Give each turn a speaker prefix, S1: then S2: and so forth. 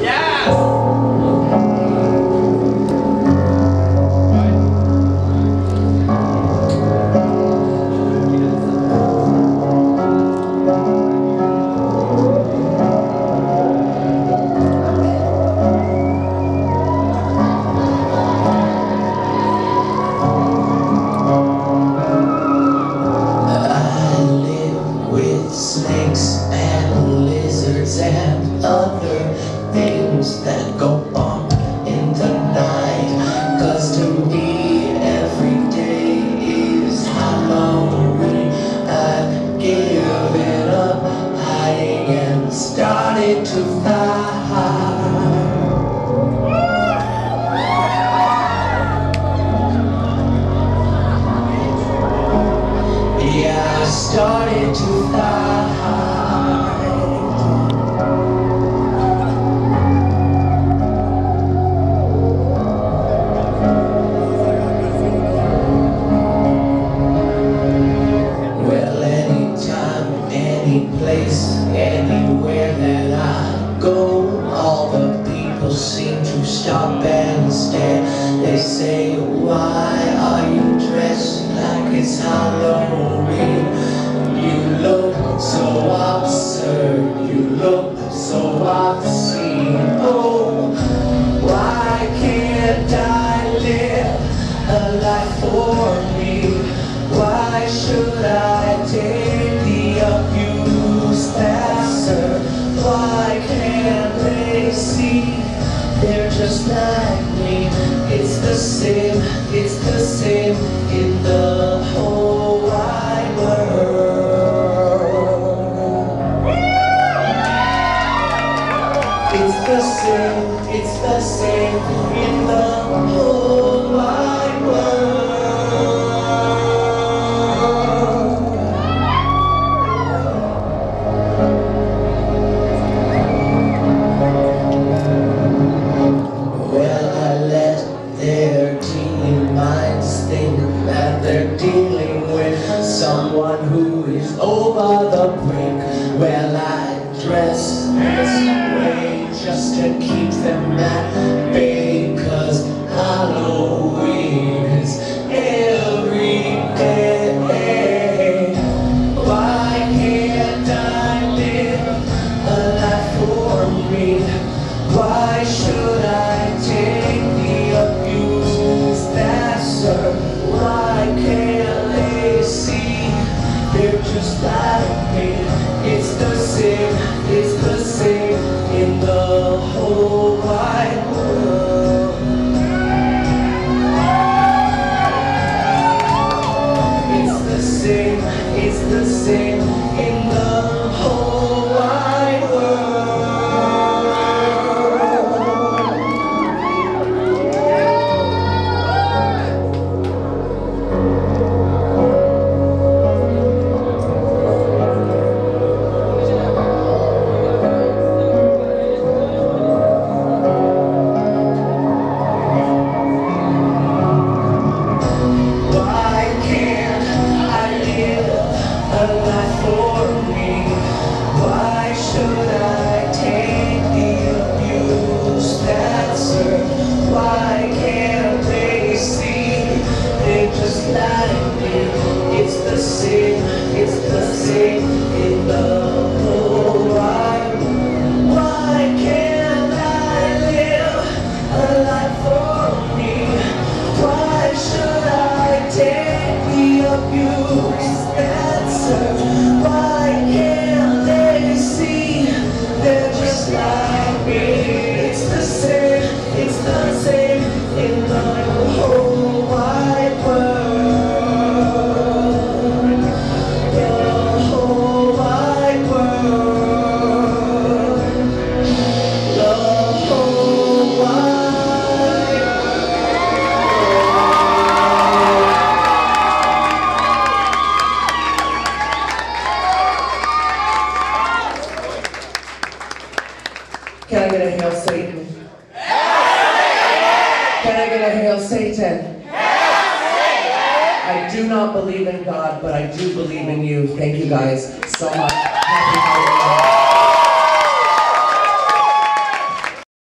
S1: Yes! anywhere that I go All the people seem to stop and stare They say, why are you dressed like it's Halloween? so absurd. You look so absurd. the same in the Yeah. salvation.
S2: Can I get a hail Satan? Satan! Can I get a hail Satan? Satan! I do not believe in God, but I do believe in you. Thank you guys so much.